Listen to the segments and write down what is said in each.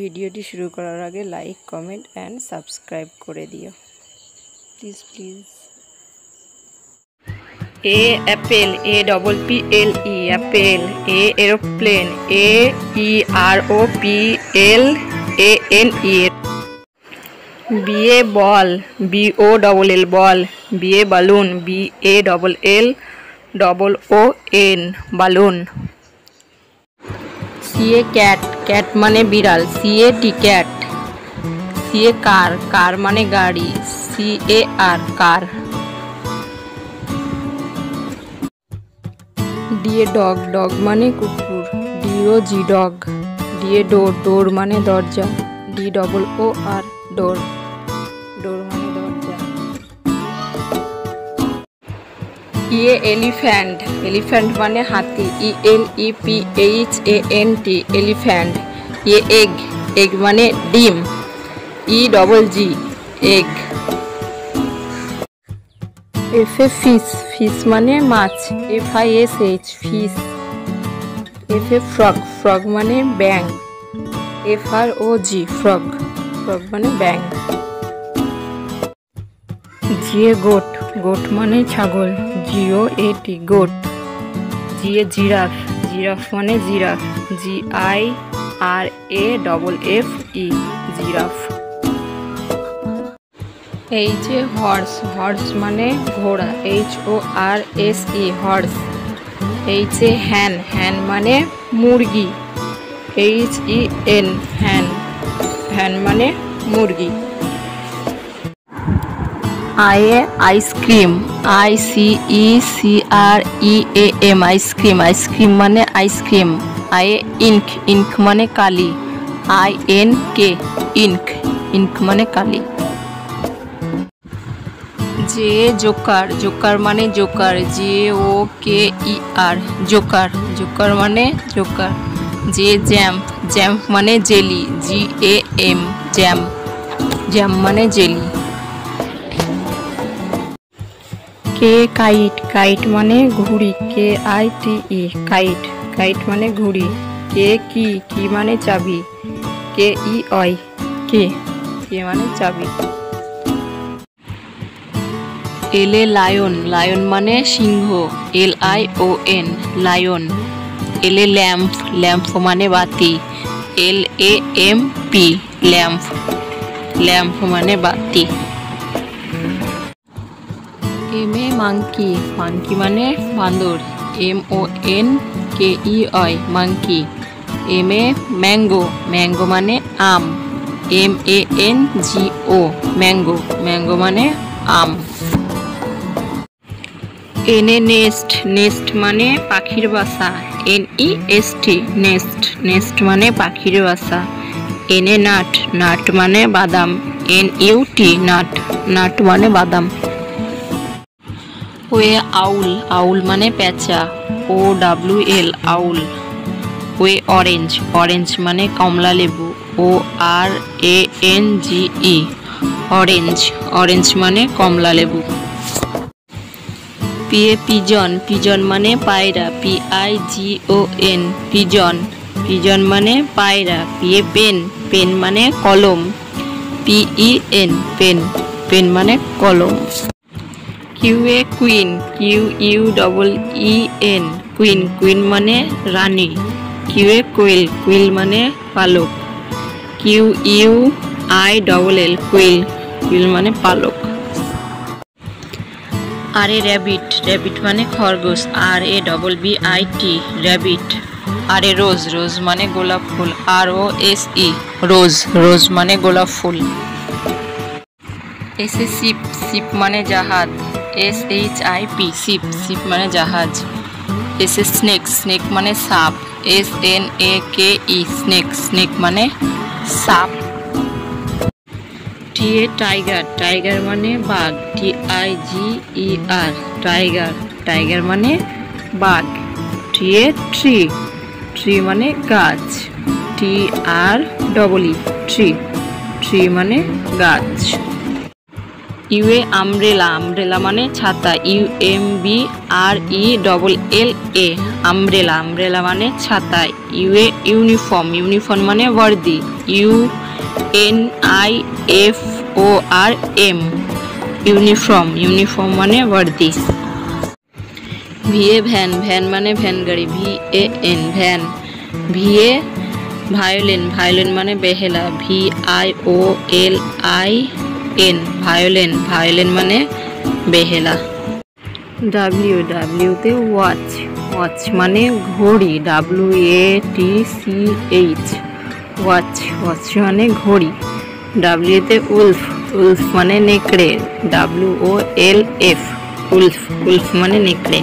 ভিডিওটি শুরু করার আগে লাইক কমেন্ট অ্যান্ড সাবস্ক্রাইব করে দিও। Please please A apple A double P L E apple A aeroplane A E R O P L A N E B A ball B O double L ball B A balloon B A double L double O N balloon C A cat cat মানে বিড়াল C A T cat C A car car মানে গাড়ি C A R car D A dog dog মানে কুকুর D O G dog D এ door door মানে দরজা D double O R door door মানে দরজা ই এ এলিফ্যান্ট এলিফ্যান্ট মানে হাতি E L E P H A N T elephant. A egg egg মানে ডিম। E double G egg. F এ fish fish মানে মাছ। F I S H fish F A frog frog মানে ব্যাং F R O G frog frog মানে ব্যাং জিএ goat goat মানে ছাগল। G O A T goat GA giraffe giraffe মানে giraffe G I R A double F E giraffe. এই যে horse horse মানে ঘোড়া H O R S E horse. H এ হ্যান হ্যান মানে মুরগি এইচ ই এন হ্যান। Hen মানে মুরগি। I A ice cream I C E C R E A M ice cream ice cream মানে ice cream I এ ink ink মানে কালি I N K ink ink মানে কালি জে জোকার জোকার মানে joker J O K E R joker joker মানে joker J jam jam মানে jelly G A M jam jam মানে jelly K kite? Kite মানে ঘুড়ি। K I T E. Kite. Kite মানে ঘুড়ি। কে কি? কি মানে চাবি? কে ই অয়? কে? কে মানে চাবি? L lion. লায়ন মানে সিংহ। L I O N. Lion. L lamp. Lamp মানে বাতি। L A M P. Lamp. Lamp মানে বাতি। এম এ মাংকি মাংকি মানে বান্দর M O N K E Y monkey M A mango mango মানে আম। M A N G O mango mango মানে আম। N এ nest nest মানে পাখির বাসা। N E S T nest nest মানে পাখির বাসা। এন এ নাট নাট মানে বাদাম। N U T nut nut মানে বাদাম। ও এ আউল আউল মানে পেঁচা O W L owl. O A orange orange মানে কমলা লেবু O R A N G E orange orange মানে কমলা লেবু। পি এ পিজন পিজন মানে পায়রা, P I G O N, pigeon. Pigeon মানে পায়রা পি এ পেন পেন মানে কলম। P E N, pen pen মানে কলম। Q a queen Q U double E N queen queen মানে রানী কিউ এ কুইল কুইল মানে পালক Q U I double L quill quill মানে পালক। আর এ র্যাবিট র্যাবিট মানে খরগোশ R A double B I T rabbit R a rose rose মানে গোলাপ ফুল আর ও এস ই রোজ রোজ মানে গোলাপ ফুল। এস এ শিপ শিপ মানে জাহাজ। S H I P ship ship মানে জাহাজ। এস এ স্নেক স্নেক মানে সাপ। S N A K E snake snake মানে সাপ। টি এ টাইগার টাইগার মানে বাঘ। T I G E R tiger tiger মানে বাঘ। টি এ ট্রি ট্রি মানে গাছ। T R double E tree tree মানে গাছ। ইউ এ আমব্রেলা। আমব্রেলা মানে ছাতা। U M B R E double L A. Umbrella. Umbrella মানে ছাতা। ইউ এ ইউনিফর্ম। ইউনিফর্ম মানে বর্দি। U N I F O R M. Uniform. Uniform মানে বর্দি। VA van. ভ্যান মানে ভ্যান গাড়ি। V A N. Van. VA violin. Violin মানে বেহেলা। V I O L I N violin violin মানে বেহেলা। W ডাব্লিউতে watch watch মানে ঘড়ি। W A T C H watch watch মানে ঘড়ি। ডাব্লিউতে উলফ। উলফ মানে নেকড়ে। W O L F wolf. Wolf মানে নেকড়ে।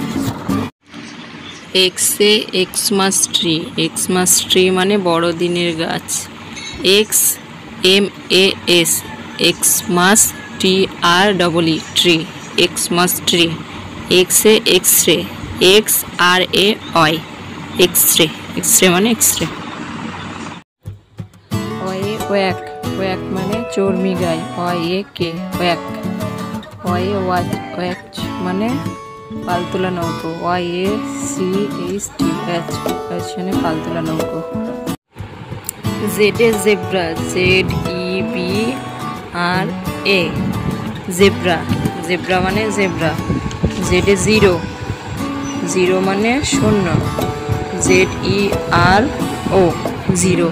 এক্স এ এক্সে এক্সমাস ট্রি এক্সমাস ট্রি মানে বড়দিনের গাছ। X M A S Xmas T R double E tree Xmas tree X A X ray X R A Y X ray X ray মানে X ray ওয়ে yak yak মানে চর্মি গাই Y A K yak Y A yacht watch মানে পালতোলা নৌকো Y A C H T H এইচ মানে পালতোলা নৌকো Z A zebra Z E B R A, zebra. Zebra মানে জেব্রা। Z zero. জিরো মানে শূন্য। Z E R O, zero.